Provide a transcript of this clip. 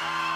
you